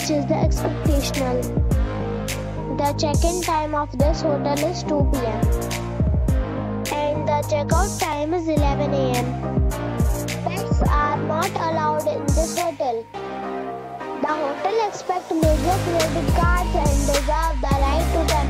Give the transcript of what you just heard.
which is the expectational. The check-in time of this hotel is 2 pm and the checkout time is 11 am. Pets are not allowed in this hotel. The hotel expects major credit cards and reserve the right to temporarily